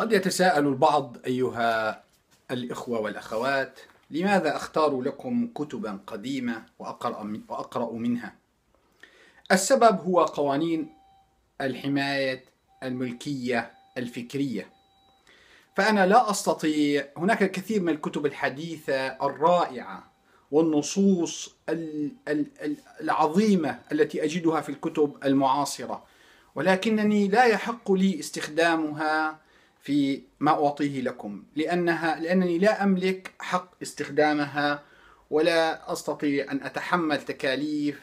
قد يتساءل البعض أيها الإخوة والأخوات لماذا أختار لكم كتبا قديمة وأقرأ, منها؟ السبب هو قوانين الحماية الملكية الفكرية. فأنا لا أستطيع هناك الكثير من الكتب الحديثة الرائعة والنصوص العظيمة التي أجدها في الكتب المعاصرة ولكنني لا يحق لي استخدامها في ما أعطيه لكم لأنها لأنني لا أملك حق استخدامها ولا أستطيع أن أتحمل تكاليف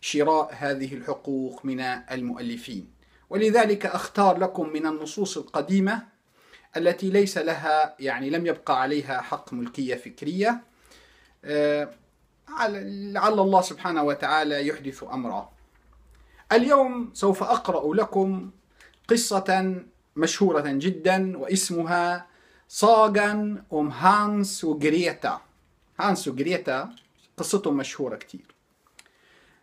شراء هذه الحقوق من المؤلفين. ولذلك أختار لكم من النصوص القديمة التي ليس لها يعني لم يبقى عليها حق ملكية فكرية. آه، لعل الله سبحانه وتعالى يحدث أمرا. اليوم سوف أقرأ لكم قصة مشهورة جدا واسمها صاغن أم هانس وغريتا. هانس وغريتا قصتهم مشهورة كتير.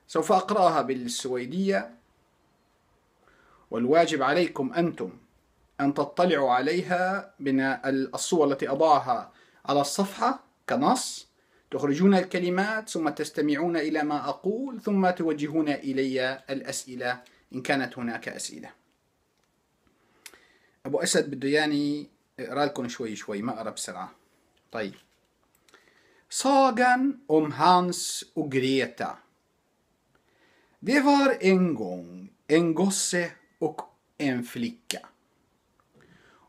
سوف أقرأها بالسويدية. والواجب عليكم أنتم أن تطلعوا عليها من الصور التي أضعها على الصفحة كنص. تخرجون الكلمات ثم تستمعون إلى ما أقول ثم توجهون إلي الأسئلة إن كانت هناك أسئلة. أبو أسد بده يعني اقرا لكم شوي شوي ما أقرأ بسرعة طيب Sagan om Hans och Greta. Det var en gång en gosse och en flicka.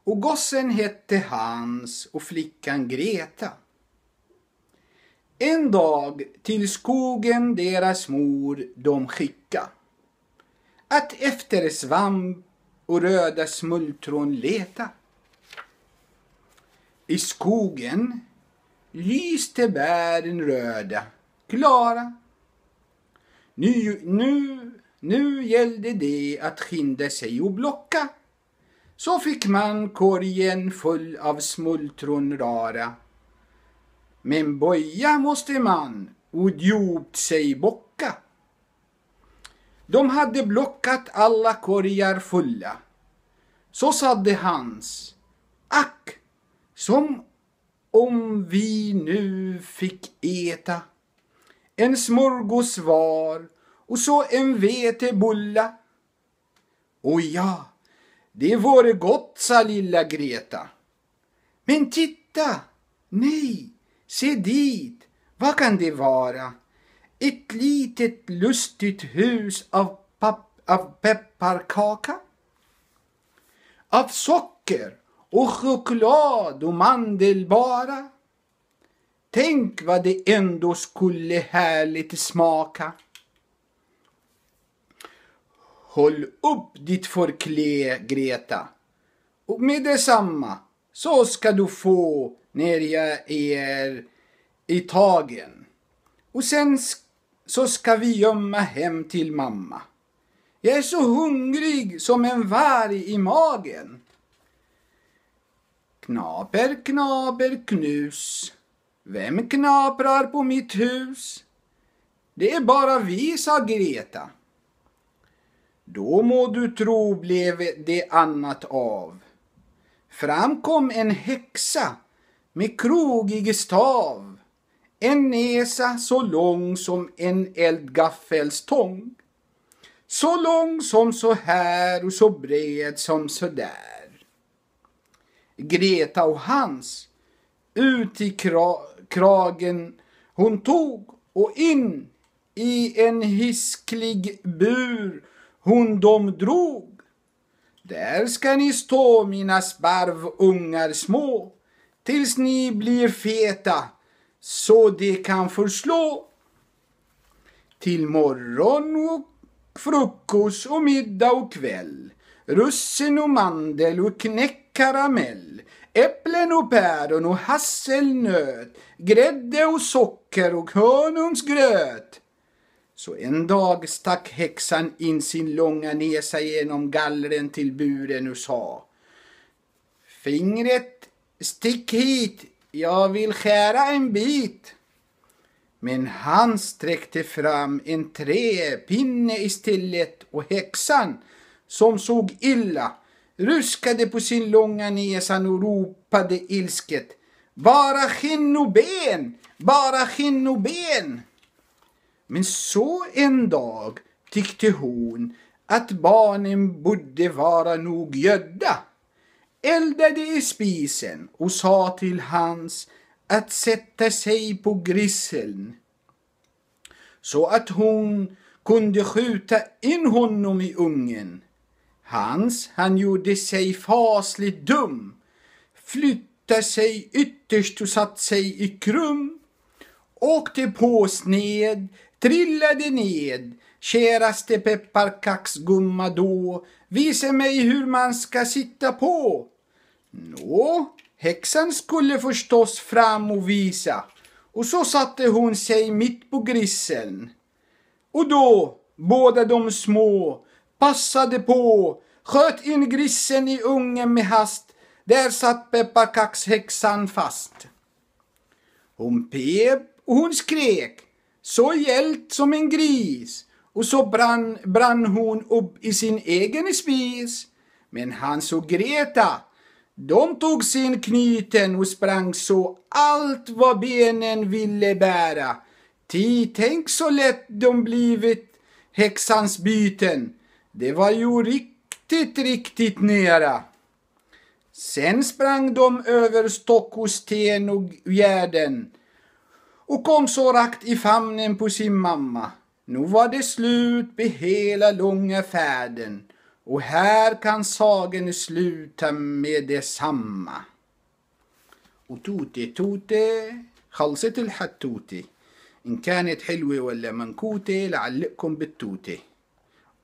Och gossen hette Hans och flickan Greta. En dag till skogen deras mor de skicka att efter svamp och röda smultron leta. I skogen lyste bären röda, klara. Nu, nu, nu gällde det att skynda sig och blocka. Så fick man korgen full av smultron rara. Men boja måste man och djupt sig bocka. De hade blockat alla korgar fulla. Så sade Hans. Ack, som om vi nu fick äta en smörgås var och så en vetebulla. Och ja, det vore gott, sa lilla Greta. Men titta, nej, se dit, vad kan det vara? Ett litet lustigt hus av, av pepparkaka? Av socker och choklad och mandelbara? Tänk vad det ändå skulle härligt smaka. Håll upp ditt förklä, Greta. Och med detsamma så ska du få när jag är i tagen. Och sen så ska vi gömma hem till mamma. Jag är så hungrig som en varg i magen. Knaper, knaper, knus. Vem knaprar på mitt hus? Det är bara vi, sa Greta. Då må du tro blev det annat av. Fram kom en häxa med krogig stav, en näsa så lång som en eldgaffels tång. Så lång som så här och så bred som så där. Greta och Hans ut i kra kragen hon tog och in i en hisklig bur hon dom drog. Där ska ni stå mina sparvungar små tills ni blir feta så de kan förslå. Till morgon och frukost och middag och kväll. Russin och mandel och knäckkaramell. Äpplen och päron och hasselnöt. Grädde och socker och honungsgröt. Så en dag stack häxan in sin långa näsa genom gallren till buren och sa Fingret, stick hit, jag vill skära en bit. Men han sträckte fram en träpinne istället och häxan, som såg illa, ruskade på sin långa näsan och ropade ilsket. Bara skinn och ben, bara skinn och ben. Men så en dag tyckte hon att barnen borde vara nog gödda, eldade i spisen och sa till Hans att sätta sig på grisseln så att hon kunde skjuta in honom i ugnen. Hans, han gjorde sig fasligt dum, flyttade sig ytterst och satt sig i krum, åkte på sned, trillade ned, käraste pepparkaksgumma då, visa mig hur man ska sitta på. Nå, häxan skulle förstås fram och visa, och så satte hon sig mitt på grisseln. Och då, båda de små, passade på, sköt in grisen i ungen med hast, där satt pepparkakshäxan fast. Hon pep och hon skrek, så hjält som en gris, och så brann, brann hon upp i sin egen spis. Men Hans och Greta, de tog sin knyten och sprang så allt vad benen ville bära. Ty tänk så lätt de blivit häxans byten. Det var ju riktigt, riktigt nära. Sen sprang de över stock och sten och gärden och kom så rakt i famnen på sin mamma. Nu var det slut på hela långa färden och här kan sagan sluta med detsamma. وتوتي توتي خلصت الحتوتي إن كانت حلوة ولا منكوتة لعلقكم بالتوتة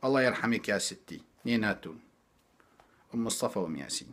الله يرحمك يا ستي نيناتون أم مصطفى وأم ياسين